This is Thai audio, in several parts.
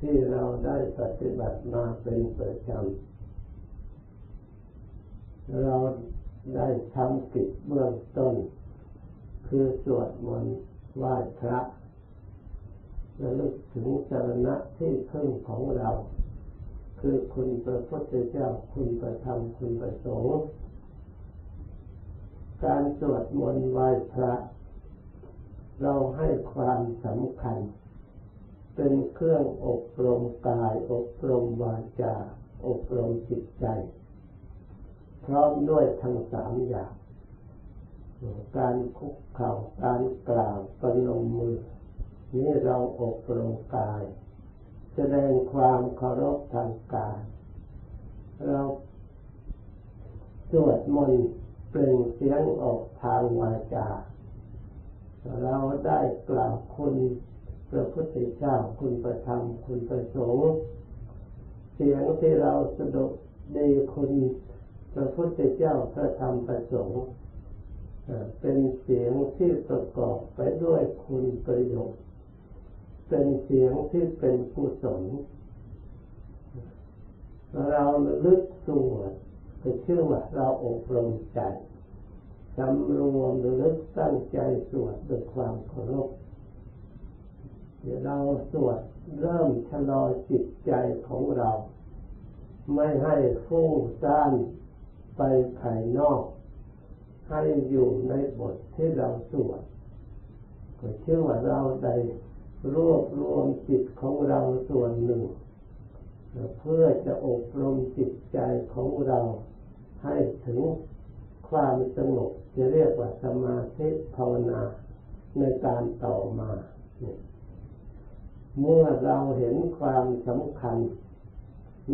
ที่เราได้ปฏิบัติมาเป็นประจำเราได้ทำกิจเบื้องต้น คือสวดมนต์ไหว้พระระลึกถึงสรณะที่พึ่งของเรา คือคุณพระพุทธเจ้าคุณประธรรมคุณประสงค์การสวดมนต์ไหว้พระ เราให้ความสำคัญ เป็นเครื่องอบรมกาย อบรมวาจา อบรมจิตใจ พร้อมด้วยทั้งสามอย่าง การคุกเข่าการกราบปนมมือ นี่เราอบรมกาย แสดงความเคารพทางกาย เราสวดมนต์เปล่งเสียงออกทางวาจา เราได้กล่าวคุณ พระพุทธเจ้าคุณประธรรม คุณประสงค์เสียงที่เราสะดุดีคุณพระพุทธเจ้าพระธรรมประสงค์เป็นเสียงที่ประกอบไปด้วยคุณประโยชน์ เป็นเสียงที่เป็นกุศลเราลึกสวก็ชื่อว่าเราอบรมใจสำรวมลึกตั้งใจสวดด้วยความเคารพ เวเราสวดเริ่มชะลอจิตใจของเรา ไม่ให้ฟุ้งซ่านไปภายนอก ให้อยู่ในบทที่เราสวดก็เชื่อว่าเราได้รวบรวมจิตของเราส่วนหนึ่ง เพื่อจะอบรมจิตใจของเราให้ถึงความสงบจะเรียกว่าสมาธิภาวนาในการต่อมาเนี่ย เมื่อเราเห็นความสำคัญ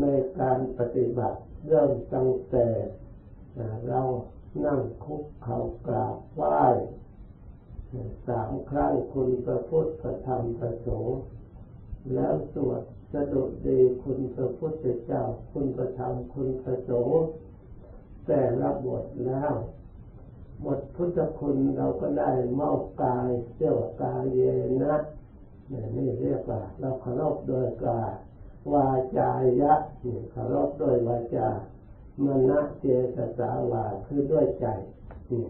ในการปฏิบัติเริ่มตั้งแต่เรานั่งคุกเข่ากราบไหว้สามครั้งคุณพระพุทธพระธรรมพระสงฆ์แล้วสวดสะดุดีคุณพระพุทธเจ้า คุณพระธรรมคุณพระสงฆ์แต่ละบทแล้วบทพุทธคุณเราก็ได้มอบกายเจ้ากายเยนะ นี่เรียกว่าเราเคารพโดยกายวาจายะเคารพโดยวาจามณะเจตสาวาคือด้วยใจนี่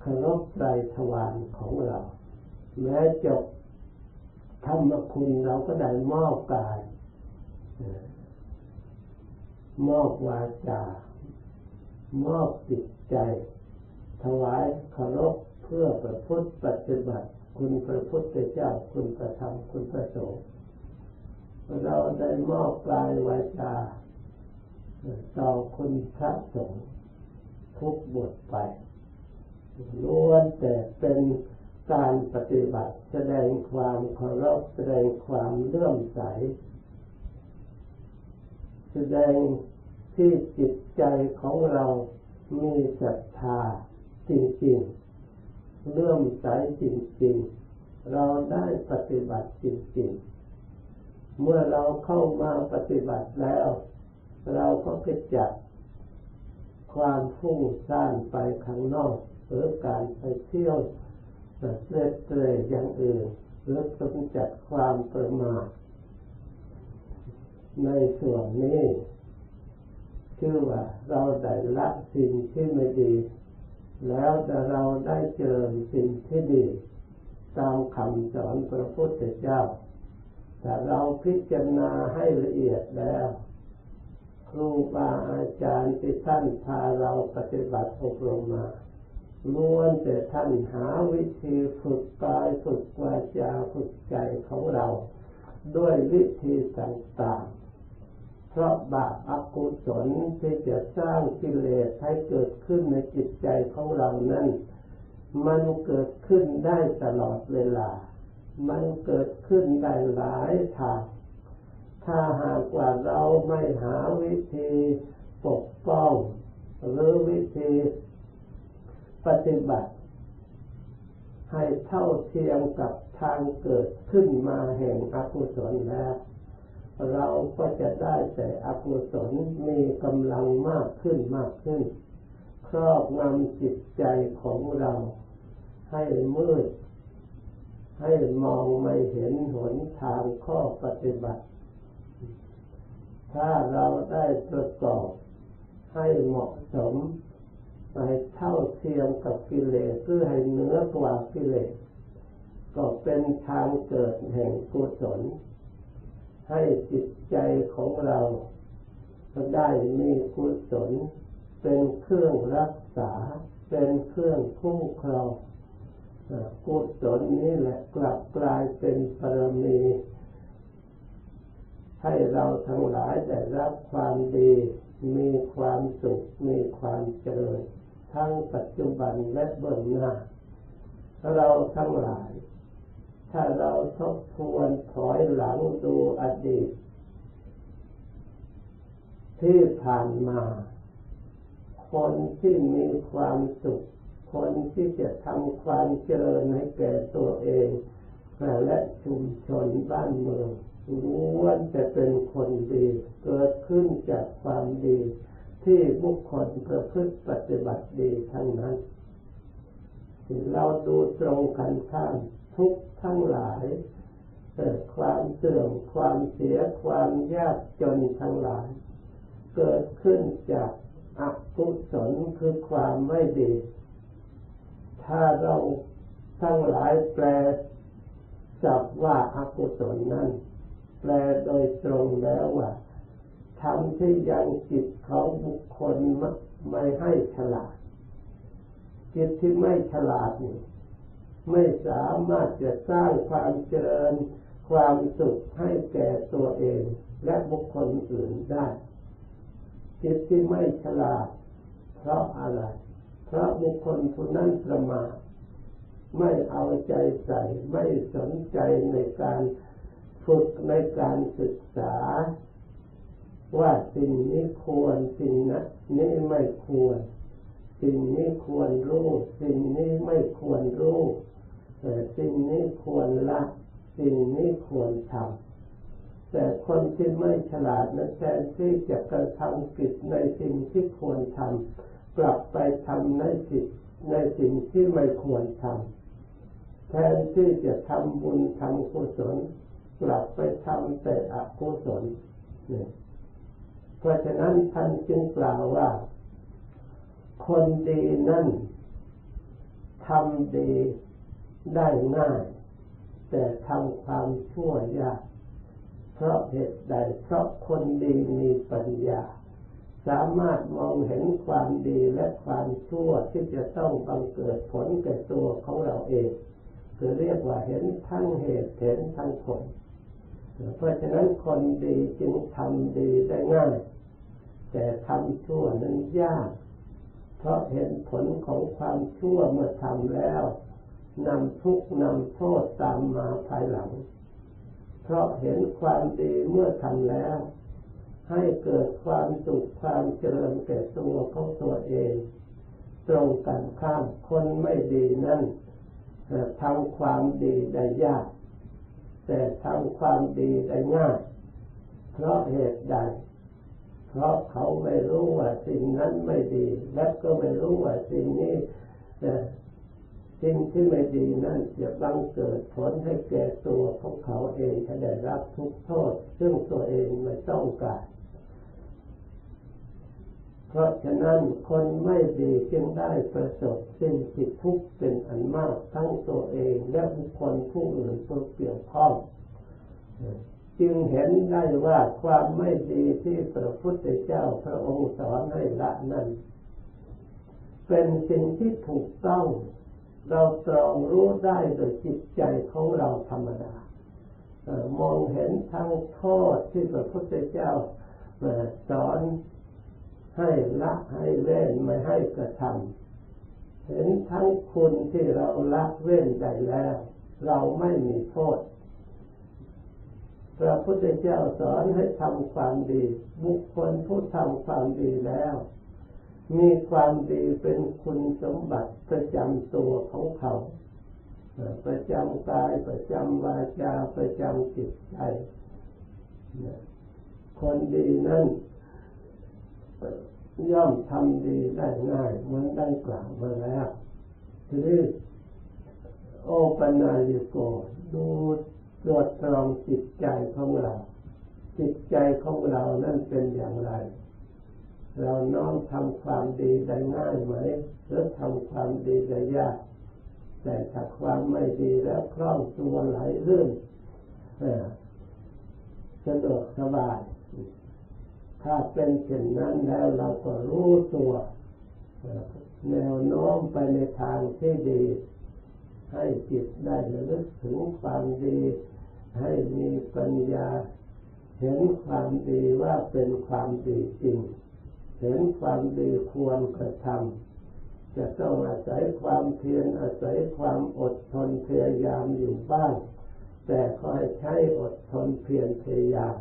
เคารพใจทวารของเรา แม้จบธรรมคุณเราก็ได้มอบกายมอบวาจามอบจิตใจ ถวายเคารพเพื่อประพฤติปฏิบัติ คุณพระพุทธเจ้าคุณพระธรรมคุณพระสงฆ์เราได้มอบกายวาจาต่อคุณพระสงฆ์ทุกบทไปล้วนแต่เป็นการปฏิบัติแสดงความเคารพแสดงความเลื่อมใส แสดงที่จิตใจของเรามีศรัทธาจริงๆ เลื่อมใสจริงๆ เราได้ปฏิบัติจริงๆ เมื่อเราเข้ามาปฏิบัติแล้ว เราก็กะจัดความฟุ้งซ่านไปข้างนอกหรือการไปเที่ยวเตะเตะอย่างอื่นหรือกำจัดความประมาทในส่วนนี้ชื่อว่าเราได้ละสิ่งที่ไม่ดี แล้วแต่เราได้เจอสิ่งที่ดี ตามคำสอนพระพุทธเจ้า แต่เราพิจารณาให้ละเอียดแล้ว ครูบาอาจารย์ที่ท่านพาเราปฏิบัติอบรมมาล้วนแต่ท่านหาวิธีฝึกกายฝึกวาจาฝึกใจของเรา ด้วยวิธีต่างๆ เพราะบาปอกุศลที่จะสร้างกิเลสให้เกิดขึ้นในจิตใจของเรานั้น มันเกิดขึ้นได้ตลอดเวลา มันเกิดขึ้นได้หลายทาง ถ้าหากว่าเราไม่หาวิธีปกป้องหรือวิธีปฏิบัติ ให้เท่าเทียมกับทางเกิดขึ้นมาแห่งอกุศลแล้ว เราก็จะได้แต่อกุศลมีกำลังมากขึ้นมากขึ้น ครอบงำจิตใจของเรา ให้มืด ให้มองไม่เห็นหนทางข้อปฏิบัติ ถ้าเราได้ประกอบให้เหมาะสมให้เท่าเทียมกับกิเลสเพื่อให้เหนือกว่ากิเลสก็เป็นทางเกิดแห่งกุศล ให้จิตใจของเราได้มีกุศลเป็นเครื่องรักษา เป็นเครื่องคุ้มครองกุศลนี้แหละกลับกลายเป็นปรมี ให้เราทั้งหลายได้รับความดี มีความสุข มีความเจริญ ทั้งปัจจุบันและเบื้องหน้า เราทั้งหลาย ถ้าเราทบทวนถอยหลังดูอดีต ที่ผ่านมา คนที่มีความสุข คนที่จะทำความเจริญให้แก่ตัวเองและชุมชนบ้านเมืองล้วนจะเป็นคนดี เกิดขึ้นจากความดี ที่บุคคลประพฤติปฏิบัติดีทั้งนั้น เราดูตรงกันข้ามทุกทั้งหลายเกิดความเสื่อมความเสียความยากจนทั้งหลาย เกิดขึ้นจากอกุศลคือความไม่ดี ถ้าเราทั้งหลายแปลจับว่าอากุศลนั้นแปลโดยตรงแล้วว่าทำที่ยังจิตของบุคคลไม่ให้ฉลาด จิตที่ไม่ฉลาดนี่ ไม่สามารถจะสร้างความเจริญความสุขให้แก่ตัวเองและบุคคลอื่นได้ จิตที่ไม่ฉลาด เพราะอะไร เพราะบุคคลผู้นั้นประมาทไม่เอาใจใส่ ไม่สนใจในการฝึกในการศึกษา ว่าสิ่งนี้ควรสิ่งนั้นนี้ไม่ควร สิ่งนี้ควรรู้ สิ่งนี้ไม่ควรรู้แต่สิ่งนี้ควรละ สิ่งนี้ควรทำแต่คนที่ไม่ฉลาดนั้นแทนที่จะกระทำกิจในสิ่งที่ควรทำกลับไปทำในสิ่งในสิ่งที่ไม่ควรทำแทนที่จะทำบุญทำกุศลกลับไปทำแต่อกุศลเนี่ยเพราะฉะนั้นท่านจึงกล่าวว่า คนดีนั่นทำดีได้ง่าย แต่ทำความชั่วยากเพราะเหตุใดเพราะคนดีมีปัญญา สามารถมองเห็นความดีและความชั่วที่จะต้องบังเกิดผลแก่ตัวของเราเองคือเรียกว่าเห็นทั้งเหตุเห็นทั้งผลเพราะฉะนั้นคนดีจึงทำดีได้ง่าย แต่ทำชั่วนั้นยาก เพราะเห็นผลของความชั่วเมื่อทำแล้วนำทุกนำโทษตามมาภายหลัง เพราะเห็นความดีเมื่อทำแล้ว ให้เกิดความสุขความเจริญแก่ตัวของตัวเอง ตรงกันข้ามคนไม่ดีนั้นทำความดีได้ยาก แต่ทำความดีได้ง่าย เพราะเหตุใด เพราะเขาไม่รู้ว่าสิ่งนั้นไม่ดี และก็ไม่รู้ว่าสิ่งนี้สิ่งที่ไม่ดีนั้นจะบังเกิดผลให้แก่ตัวของเขาเองจะได้รับทุกโทษ ซึ่งตัวเองไม่ต้องการ เพราะฉะนั้นคนไม่ดีจึงได้ประสบสิ่งที่ทุกข์เป็นอันมากทั้งตัวเองและบุคคลผู้อื่นตัวเกี่ยวข้อง จึงเห็นได้ว่าความไม่ดีที่พระพุทธเจ้าพระองค์สอนให้ละนั้น เป็นสิ่งที่ถูกต้อง เราตรองรู้ได้โดยจิตใจของเราธรรมดามองเห็นทั้งโทษที่พระพุทธเจ้าสอนให้ละให้เว้นไม่ให้กระทำเห็นทั้งคุณที่เราละเว้นได้แล้ว เราไม่มีโทษ พระพุทธเจ้าสอนให้ทำความดี บุคคลผู้ทำความดีแล้ว มีความดีเป็นคุณสมบัติประจำตัวของเขา ประจำกายประจำวาจาประจำจิตใจคนดีนั้นย่อมทำดีได้ง่ายเหมือนได้กล่าวมาแล้วทีนี้โอปัญญิโกดู ตรวจตรองจิตใจของเรา จิตใจของเรานั่นเป็นอย่างไร เราน้อมทำความดีได้ง่ายไหมหรือทำความดีได้ยาก แต่ถ้าความไม่ดีแล้วคล่องตัวไหลลื่นสะดวกสบาย ถ้าเป็นเช่นนั้นแล้วเราก็รู้ตัวแนวโน้มไปในทางที่ดี ให้จิตได้ระลึกถึงความดี ให้มีปัญญา เห็นความดีว่าเป็นความดีจริง เห็นความดีควรกระทำจะต้องอาศัยความเพียรอาศัยความอดทนพยายามอยู่บ้าง แต่ก็ให้ใช้อดทนเพียรพยายาม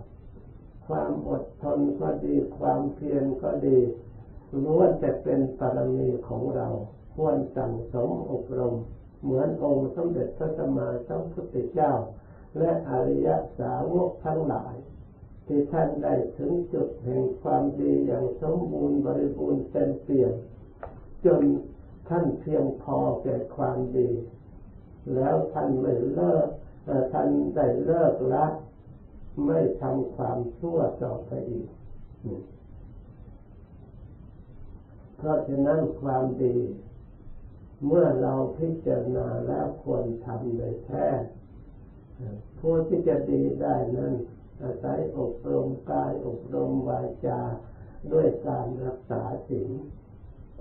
ความอดทนก็ดี ความเพียรก็ดีล้วนแต่เป็นปรมีของเราควรสั่งสมอบรม เหมือนองค์สมเด็จพระสัมมาสัมพุทธเจ้า และอริยสาวกทั้งหลาย ที่ท่านได้ถึงจุดแห่งความดีอย่างสมบูรณ์บริบูรณ์เต็มเปี่ยมจนท่านเพียงพอแก่ความดี แล้วท่านไม่เลิกท่านได้เลิกละไม่ทำความชั่วต่อไปอีก เพราะฉะนั้นความดี เมื่อเราพิจารณาแล้วควรทำโดยแท้ ผู้ที่จะดีได้นั้นอาศัยอบรมกายอบรมวาจาด้วยการรักษาสิ่ง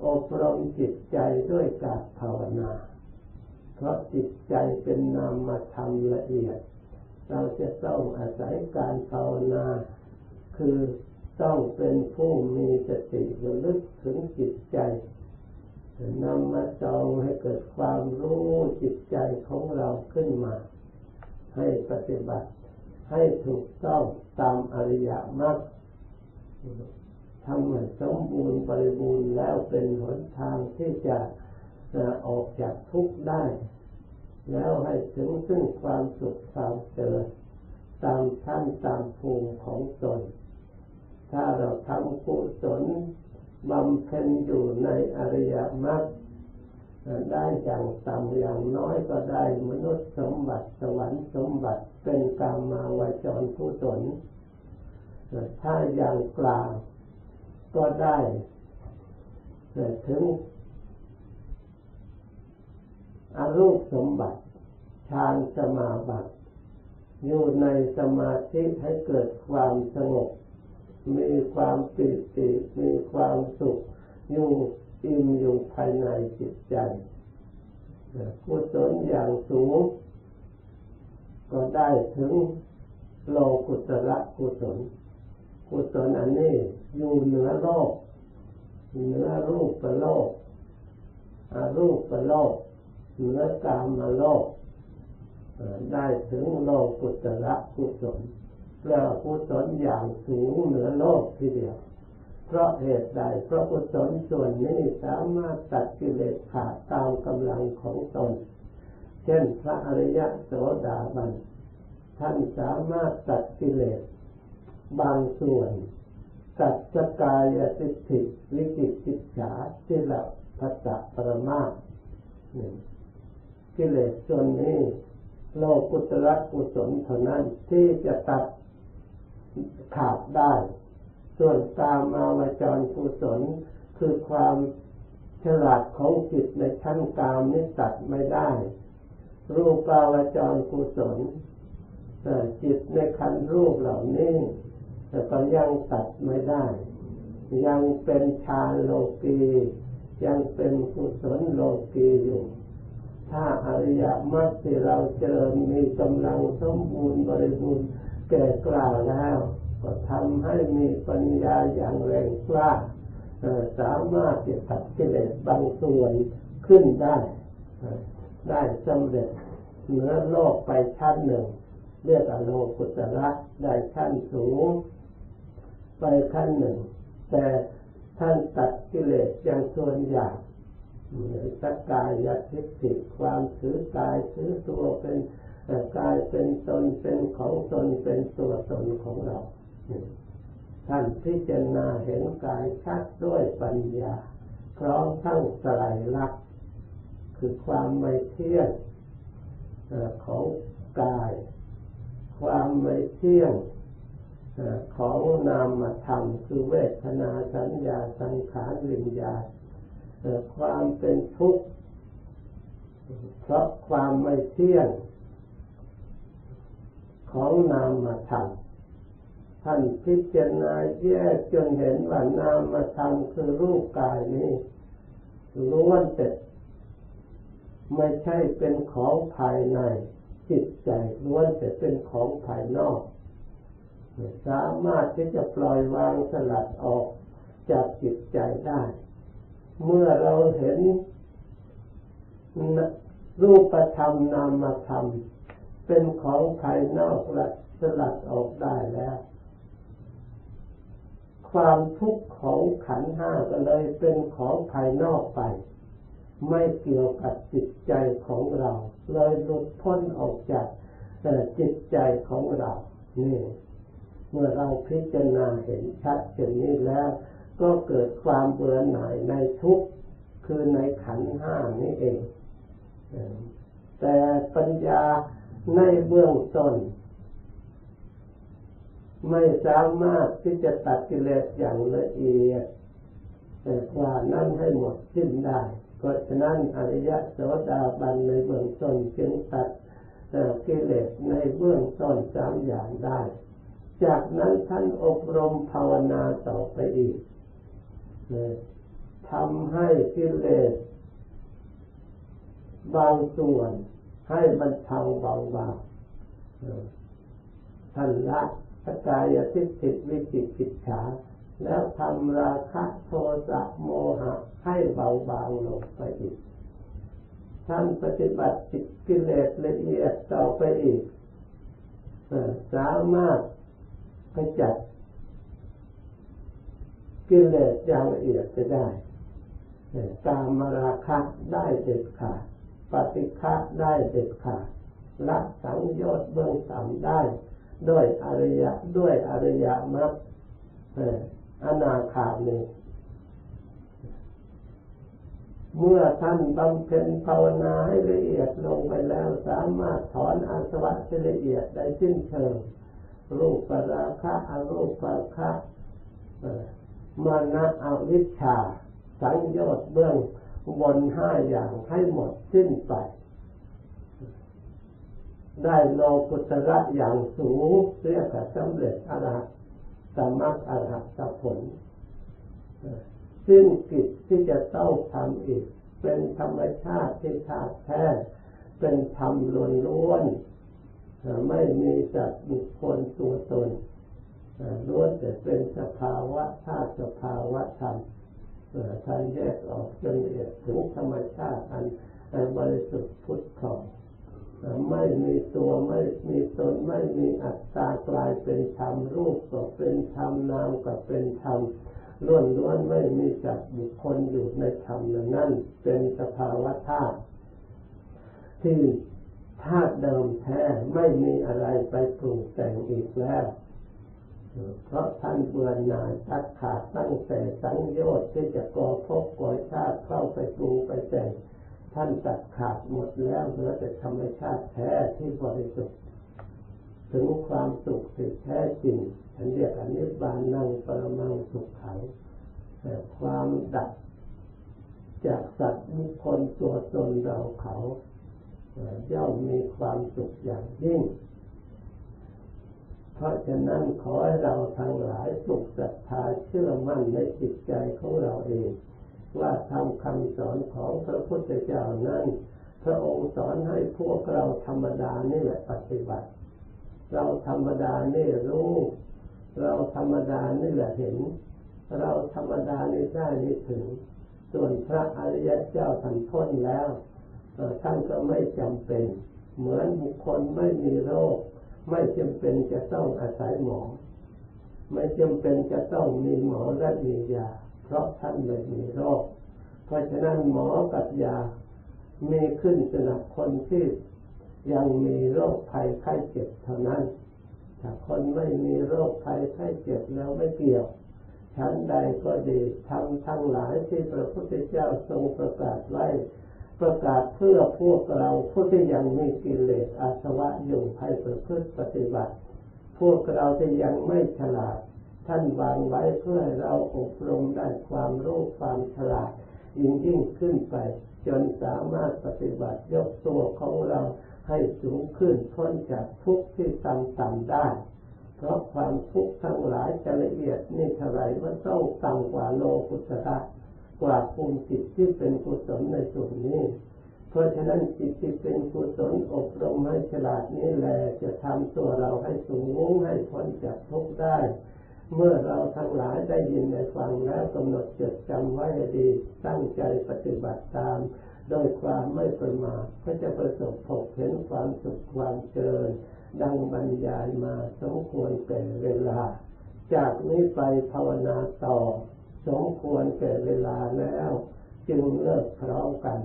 อบรมจิตใจด้วยการภาวนา เพราะจิตใจเป็นนามธรรมละเอียด เราจะต้องอาศัยการภาวนา คือต้องเป็นผู้มีสติระลึกถึงจิตใจนำมาจองให้เกิดความรู้จิตใจของเราขึ้นมา ให้ปฏิบัติให้ถูกต้องตามอริยมรรคทำให้สมบูรณ์บริบูรณ์แล้วเป็นหนทางที่จะออกจากทุกข์ได้ แล้วให้ถึงซึ่งความสุขความเจริญตามชั้นตามภูมิของตน ถ้าเราทำกุศลบำเพ็ญอยู่ในอริยมรรค ได้อย่างต่ำอย่างน้อยก็ได้มนุษย์สมบัติสวรรค์สมบัติเป็นกามาวจรกุศลถ้าอย่างกลางก็ได้ถึงอรูปสมบัติฌานสมาบัติอยู่ในสมาธิให้เกิดความสงบมีความปิติมีความสุขอยู่ อิ่มอยู่ภายในจิตใจกุศลอย่างสูง ก็ได้ถึงโลกุตระกุศลกุศลอันนี้อยู่เหนือโลกเหนือรูปประโลกอารูปประโลกเหนือกามาโลกได้ถึงโลกุตระกุศลแปลกุศลอย่างสูงเหนือโลกทีเดียว เพราะเหตุใดเพราะกุศลส่วนนี้สามารถตัดกิเลสขาดตามกำลังของตน เช่นพระอริยโสดาบัน ท่านสามารถตัดกิเลสบางส่วนตัดสกายสิทธิวิจิกิจฉาที่ละพัสสะปรมากิเลสส่วนนี้โลกุตระกุศลเท่านั้นที่จะตัดขาดได้ ส่วนตามมาวจรกุศลคือความฉลาดของจิตในชั้นกามนี้ตัดไม่ได้ รูปาวจรกุศลจิตในคันรูปเหล่านี้แต่ก็ยังตัดไม่ได้ ยังเป็นฌานโลกียังเป็นกุศลโลกีอยู่ ถ้าอริยมรรคที่เราเจริญมีกำลังสมบูรณ์บริบูรณ์แก่กล้าแล้ว ก็ทำให้มีปัญญาอย่างแรงกล้าสามารถจะตัดกิเลสบางส่วนขึ้นได้ ได้สำเร็จเหนือโลกไปชั้นหนึ่งเรียกอโลกุตระได้ชั้นสูง ไปขั้นหนึ่ง แต่ท่านตัดกิเลสอย่างส่วนใหญ่สักกายทิฏฐิความถือกายถือตัวเป็นกายเป็นตนเป็นของตนเป็นตัวตนของเรา ท่านพิจารณาเห็นกายชัดด้วยปัญญาพร้อมทั้งสลายลักคือความไม่เที่ยงของกาย ความไม่เที่ยงของนามธรรมคือเวทนาสัญญาสังขารวิญญาณความเป็นทุกข์เพราะความไม่เที่ยงของนามธรรม ท่านพิจารณาแยกจนเห็นว่านามธรรมคือรูปกายนี้ล้วนแต่ไม่ใช่เป็นของภายใน จิตใจล้วนแต่เป็นของภายนอก สามารถที่จะปล่อยวางสลัดออกจากจิตใจได้ เมื่อเราเห็นรูปธรรมนามธรรม เป็นของภายนอกและสลัดออกได้แล้ว ความทุกข์ของขันห้าก็เลยเป็นของภายนอกไป ไม่เกี่ยวกับจิตใจของเรา เลยหลุดพ้นออกจากจิตใจของเรานี่เมื่อเราพิจารณาเห็นชัดเช่นนี้แล้ว ก็เกิดความเบื่อหน่ายในทุกข์คือในขันห้านี้เอง แต่ปัญญาในเบื้องต้น ไม่สามารถที่จะตัดกิเลสอย่างละเอียดแต่ว่านั้นให้หมดสิ้นได้เพราะฉะนั้นอริยะโสดาบันในเบื้องต้นจึงตัดกิเลสในเบื้องต้นสามอย่างได้ จากนั้นท่านอบรมภาวนาต่อไปอีกทำให้กิเลสบางส่วนให้มันเทาเบาบางท่านละ สกายทิฏฐิวิจิกิจฉาแล้วทำราคะโทสะโมหะให้เบาบางลงไปอีก ท่านปฏิบัติจิตกิเลสละเอียดต่อไปอีก สามารถขจัดกิเลสอย่างละเอียดจะได้ ตามมาราคะได้เด็ดขาด ปฏิฆะได้เด็ดขาด ละสังโยชน์เบื้องต่ำได้ ด้วยอริยะด้วยอริยมรรคอนาคามีเมื่อท่านบำเพ็ญภาวนาให้ละเอียดลงไปแล้ว สามารถถอนอาสวะละเอียดได้สิ้นเชิงรูปปราคะอรูปปราคะมานะอวิชชา สังโยชน์เบื้องบนห้าอย่างให้หมดสิ้นไป ได้โลกุตระอย่างสูงเรียกว่าสำเร็จอรหัตสมัคอรหัตผล ซึ่งกิจที่จะต้องทำอีก เป็นธรรมชาติที่ธาตุแท้ เป็นธรรมล้วนไม่มีสัตว์บุคคลตัวตนล้วนแต่เป็นสภาวะธาตุสภาวะธรรมท่านแยกออกจนละเอียดถึงธรรมชาติอันบริสุทธิ์พุทธของ ไม่มีตัวไม่มีตนไม่มีอัตตากลายเป็นธรรมรูปก็เป็นธรรมนามก็เป็นธรรมล้วนล้วนไม่มีจักบุคคลอยู่ในธรรมนั้นเป็นสภาวะธาตุที่ธาตุเดิมแท้ไม่มีอะไรไปปรุงแต่งอีกแล้ว เพราะท่านเบื่อหน่ายตัดขาดตั้งแต่สังโยชน์ที่จะก่อภพก่อชาติเข้าไปปรุงไปแต่ง ท่านตัดขาดหมดแล้วเหลือแต่ธรรมชาติแท้ที่บริสุทธิ์ถึงความสุขที่แท้จริงฉันเรียกอนิบานังปรมังสุขไขังความดับจากสัตว์บุคคลตัวตนเราเขาย่อมมีความสุขอย่างยิ่ง เพราะฉะนั้นขอให้เราทั้งหลายปลุกศรัทธาเชื่อมั่นในจิตใจของเราเอง ว่าทำคำสอนของพระพุทธเจ้านั้น พระองค์สอนให้พวกเราธรรมดานี่แหละปฏิบัติ เราธรรมดานี่รู้ เราธรรมดานี่แหละเห็น เราธรรมดานี่ได้นี่ถึง ส่วนพระอริยเจ้าท่านพ้นแล้วท่านก็ไม่จำเป็น เหมือนบุคคลไม่มีโรค ไม่จำเป็นจะต้องอาศัยหมอ ไม่จำเป็นจะต้องมีหมอและมียา เพราะท่านไม่มีโรค เพราะฉะนั้นหมอกับยามีขึ้นสำหรับคนที่ยังมีโรคภัยไข้เจ็บเท่านั้น ถ้าคนไม่มีโรคภัยไข้เจ็บแล้วไม่เกี่ยวชั้นใดก็ดีทำทั้งหลายที่พระพุทธเจ้าทรงประกาศไว้ ประกาศเพื่อพวกเราผู้ที่ยังมีกิเลสอาสวะอยู่ให้ประพฤติปฏิบัติ พวกเราที่ยังไม่ฉลาด ท่านวางไว้เพื่อเราอบรมได้ความรู้ความฉลาดยิ่งยิ่งขึ้นไป จนสามารถปฏิบัติยกตัวของเราให้สูงขึ้นพ้นจากทุกข์ที่ต่ำต่ำได้ เพราะความทุกข์ทั้งหลายจะละเอียดนี่เท่าไรมันต้องต่ำกว่าโลกุตระกว่าภูมิจิตที่เป็นกุศลในส่วนนี้ เพราะฉะนั้นจิตที่เป็นกุศลอบรมให้ฉลาดนี้แหละจะทำตัวเราให้สูงให้พ้นจากทุกข์ได้ เมื่อเราทั้งหลายได้ยินได้ฟังแล้วกำหนดจดจำไว้ให้ดีตั้งใจปฏิบัติตามโดยความไม่ประมาทก็จะประสบพบเห็นความสุขความเจริญ ดังบรรยายมาสมควรแก่เวลา จากนี้ไปภาวนาต่อ สมควรแก่เวลาแล้ว จึงเลิกพร้อมกัน